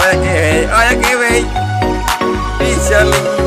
Oye quem vem, oye quem vem. Picha.